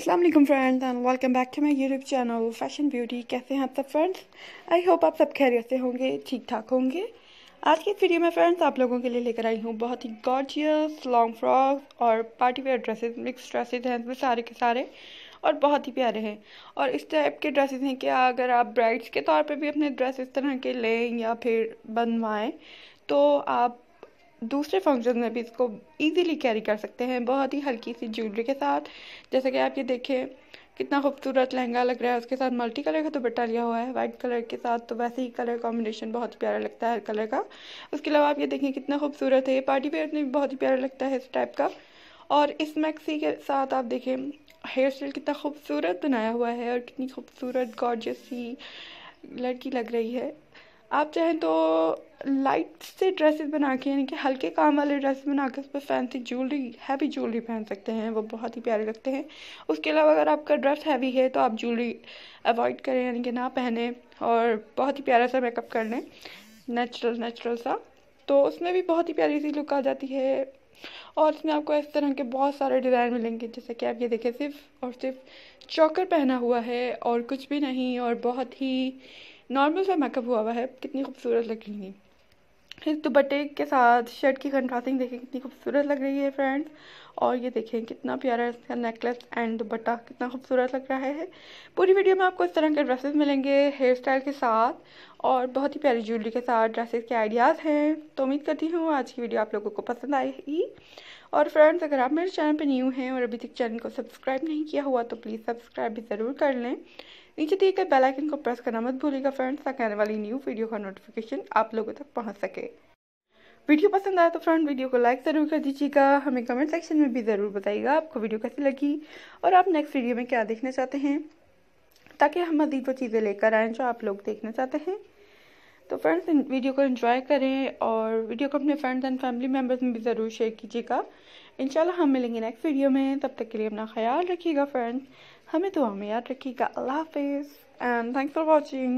Aslam friends and welcome back to my YouTube channel fashion beauty कैसे हैं आप सब फ्रेंड्स आई होप आप सब खैरियत से होंगे ठीक ठाक होंगे। आज की वीडियो में फ्रेंड्स आप लोगों के लिए लेकर आई हूँ बहुत ही गॉर्जियस लॉन्ग फ्रॉक और party wear dresses mix dresses हैं वो सारे के सारे, और बहुत ही प्यारे हैं। और इस टाइप के ड्रेसेस हैं कि अगर आप ब्राइड्स के तौर पर भी अपने ड्रेस इस तरह के लें या फिर बनवाएँ तो आप दूसरे फ़ंक्शन में भी इसको इजीली कैरी कर सकते हैं, बहुत ही हल्की सी ज्वेलरी के साथ। जैसे कि आप ये देखें, कितना खूबसूरत, लहंगा लग रहा है, उसके साथ मल्टी कलर का दुपट्टा लिया हुआ है। वाइट कलर के साथ तो वैसे ही कलर कॉम्बिनेशन बहुत ही प्यारा लगता है हर कलर का। उसके अलावा आप ये देखें, कितना खूबसूरत है पार्टी वेयर में भी बहुत ही प्यारा लगता है इस टाइप का। और इस मैक्सी के साथ आप देखें हेयर स्टाइल कितना खूबसूरत बनाया हुआ है और कितनी खूबसूरत गॉर्जियस सी लड़की लग रही है। आप चाहें तो लाइट से ड्रेसेस बना के, यानी कि हल्के काम वाले ड्रेसेस बना के उस पर फैंसी ज्वेलरी हैवी ज्वेलरी पहन सकते हैं, वो बहुत ही प्यारे लगते हैं। उसके अलावा अगर आपका ड्रेस हैवी है तो आप ज्वेलरी अवॉइड करें, यानी कि ना पहने, और बहुत ही प्यारा सा मेकअप कर लें नेचुरल नेचुरल सा। तो उसमें भी बहुत ही प्यारी सी लुक आ जाती है, और इसमें आपको इस तरह के बहुत सारे डिज़ाइन मिलेंगे, जैसे कि आप ये देखें, सिर्फ़ और सिर्फ़ चौकर पहना हुआ है, और कुछ भी नहीं, और बहुत ही नॉर्मल सा मेकअप हुआ हुआ है, कितनी खूबसूरत लग रही है इस दुपट्टे के साथ शर्ट की कंट्रास्टिंग देखें कितनी खूबसूरत लग रही है फ्रेंड्स और ये देखें कितना प्यारा इसका नेकलेस एंड दुपट्टा कितना खूबसूरत लग रहा है. पूरी वीडियो में आपको इस तरह के ड्रेसेस मिलेंगे हेयर स्टाइल के साथ और बहुत ही प्यारी ज्वेलरी के साथ ड्रेसेस के आइडियाज़ हैं. तो उम्मीद करती हूँ आज की वीडियो आप लोगों को पसंद आएगी और फ्रेंड्स, अगर आप मेरे चैनल पर न्यू हैं और अभी तक चैनल को सब्सक्राइब नहीं किया हुआ तो प्लीज़ सब्सक्राइब भी ज़रूर कर लें। नीचे दिए गए बेल आइकन को प्रेस करना मत भूलिएगा फ्रेंड्स, ताकि आने वाली न्यू वीडियो का नोटिफिकेशन आप लोगों तक पहुँच सके। वीडियो पसंद आया तो फ्रेंड वीडियो को लाइक ज़रूर कर दीजिएगा। हमें कमेंट सेक्शन में भी ज़रूर बताइएगा आपको वीडियो कैसी लगी और आप नेक्स्ट वीडियो में क्या देखना चाहते हैं, ताकि हम मज़ीद वो चीज़ें लेकर आएँ जो आप लोग देखना चाहते हैं। तो फ्रेंड्स वीडियो को एंजॉय करें और वीडियो को अपने फ्रेंड्स एंड फैमिली मेंबर्स में भी ज़रूर शेयर कीजिएगा। इंशाल्लाह हम मिलेंगे नेक्स्ट वीडियो में। तब तक के लिए अपना ख्याल रखिएगा फ्रेंड्स हमें तो हमें याद रखिएगा। अल्लाह हाफिज़ एंड थैंक्स फॉर watching